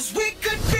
Cause we could be